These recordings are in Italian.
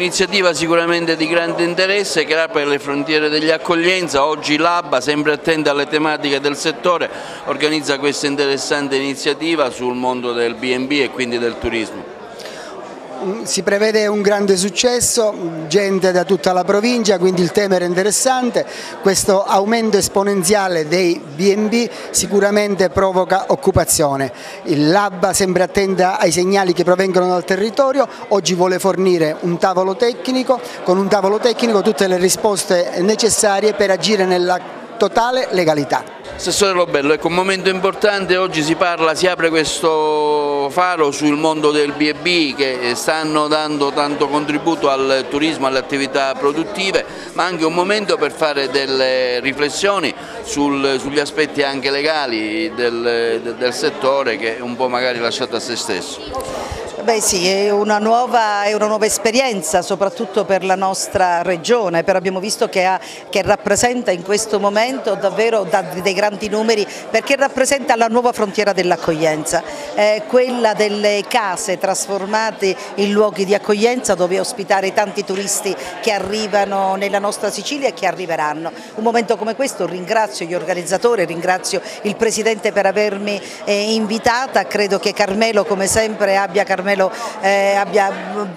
Un'iniziativa sicuramente di grande interesse che apre le frontiere dell'accoglienza, oggi l'ABBA, sempre attenta alle tematiche del settore, organizza questa interessante iniziativa sul mondo del B&B e quindi del turismo si prevede un grande successo, gente da tutta la provincia, quindi il tema era interessante, questo aumento esponenziale dei B&B sicuramente provoca occupazione, l'ABBA sembra attenta ai segnali che provengono dal territorio, oggi vuole fornire un tavolo tecnico, con un tavolo tecnico tutte le risposte necessarie per agire nella totale legalità. Assessore Lobello, ecco un momento importante, oggi si parla, si apre questo faro sul mondo del B&B che stanno dando tanto contributo al turismo, alle attività produttive, ma anche un momento per fare delle riflessioni sul, sugli aspetti anche legali del, del settore che è un po' magari lasciato a se stesso. Beh sì, è una, nuova, è una nuova, esperienza soprattutto per la nostra regione, però abbiamo visto che, ha, che rappresenta in questo momento davvero dei grandi numeri perché rappresenta la nuova frontiera dell'accoglienza, quella delle case trasformate in luoghi di accoglienza dove ospitare tanti turisti che arrivano nella nostra Sicilia e che arriveranno. Un momento come questo ringrazio gli organizzatori, ringrazio il Presidente per avermi eh, invitata, credo che Carmelo come sempre abbia Carmelo Carmelo eh, abbia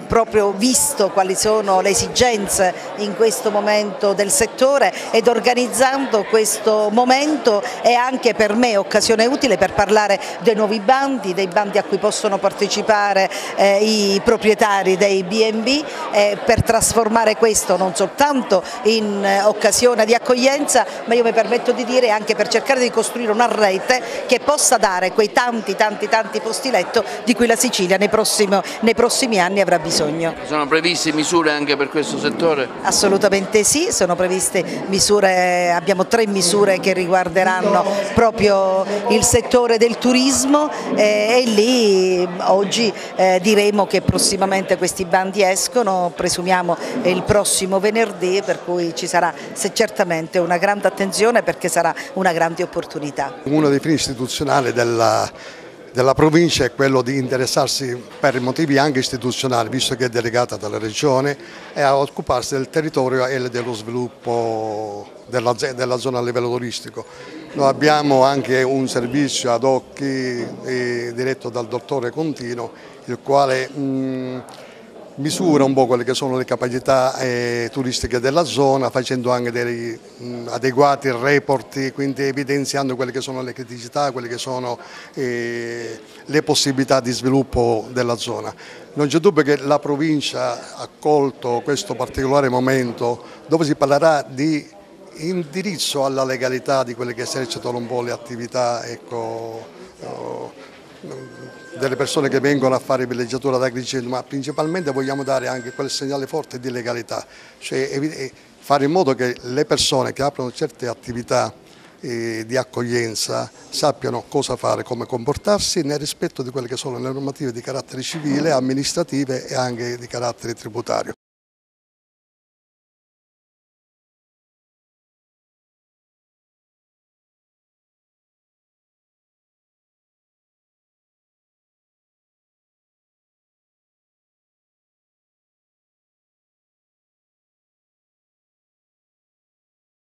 proprio visto quali sono le esigenze in questo momento del settore ed organizzando questo momento è anche per me occasione utile per parlare dei nuovi bandi, dei bandi a cui possono partecipare eh, i proprietari dei B&B eh, per trasformare questo non soltanto in eh, occasione di accoglienza ma io mi permetto di dire anche per cercare di costruire una rete che possa dare quei tanti tanti tanti posti letto di cui la Sicilia nei prossimi prossimo, nei prossimi anni avrà bisogno. Sono previste misure anche per questo settore? Assolutamente sì, sono previste misure, abbiamo tre misure che riguarderanno proprio il settore del turismo eh, e lì oggi eh, diremo che prossimamente questi bandi escono, presumiamo il prossimo venerdì per cui ci sarà certamente una grande attenzione perché sarà una grande opportunità. Uno dei fini istituzionali della della provincia è quello di interessarsi per motivi anche istituzionali, visto che è delegata dalla regione, e a occuparsi del territorio e dello sviluppo della, della zona a livello turistico. Noi abbiamo anche un servizio ad occhi eh, diretto dal dottore Contino, il quale mh, misura un po' quelle che sono le capacità eh, turistiche della zona facendo anche dei mh, adeguati report, quindi evidenziando quelle che sono le criticità, quelle che sono eh, le possibilità di sviluppo della zona. Non c'è dubbio che la provincia ha colto questo particolare momento dove si parlerà di indirizzo alla legalità di quelle che esercitano un po' le attività ecco, delle persone che vengono a fare villeggiatura da Agrigento, ma principalmente vogliamo dare anche quel segnale forte di legalità, cioè fare in modo che le persone che aprono certe attività eh, di accoglienza sappiano cosa fare, come comportarsi nel rispetto di quelle che sono le normative di carattere civile, amministrative e anche di carattere tributario.